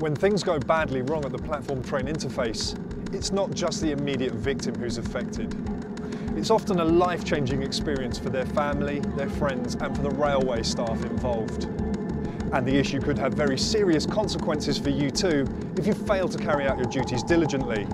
When things go badly wrong at the platform train interface, it's not just the immediate victim who's affected. It's often a life-changing experience for their family, their friends and for the railway staff involved. And the issue could have very serious consequences for you too if you fail to carry out your duties diligently.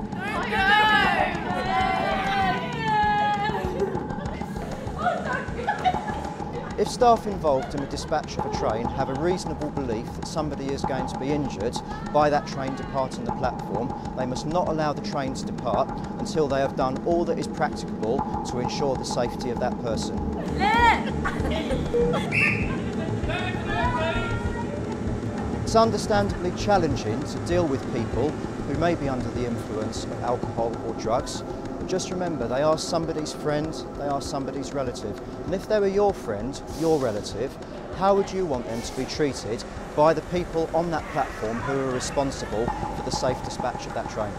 If staff involved in the dispatch of a train have a reasonable belief that somebody is going to be injured by that train departing the platform, they must not allow the train to depart until they have done all that is practicable to ensure the safety of that person. It's understandably challenging to deal with people who may be under the influence of alcohol or drugs. Just remember, they are somebody's friend, they are somebody's relative. And if they were your friend, your relative, how would you want them to be treated by the people on that platform who are responsible for the safe dispatch of that train?